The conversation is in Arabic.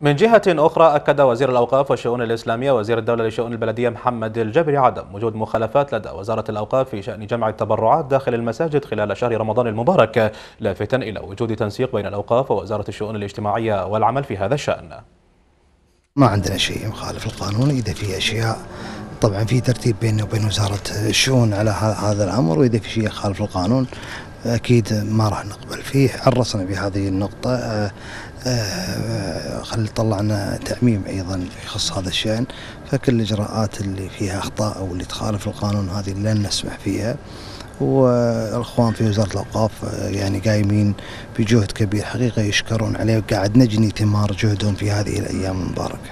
من جهة أخرى أكد وزير الأوقاف والشؤون الإسلامية وزير الدولة لشؤون البلدية محمد الجبري عدم وجود مخالفات لدى وزارة الأوقاف في شأن جمع التبرعات داخل المساجد خلال شهر رمضان المبارك لافتا إلى وجود تنسيق بين الأوقاف ووزارة الشؤون الاجتماعية والعمل في هذا الشأن. ما عندنا شيء مخالف القانون إذا في أشياء طبعا في ترتيب بيننا وبين وزارة الشؤون على هذا الأمر وإذا في شيء يخالف القانون أكيد ما راح نقبل فيه. عرصنا بهذه النقطة آه، آه، خل طلعنا تعميم أيضا يخص هذا الشأن فكل الإجراءات اللي فيها أخطاء أو اللي تخالف القانون هذه لن نسمح فيها. والإخوان في وزارة الأوقاف آه، يعني قايمين بجهد كبير حقيقة يشكرون عليه وقاعد نجني ثمار جهدهم في هذه الأيام المباركة.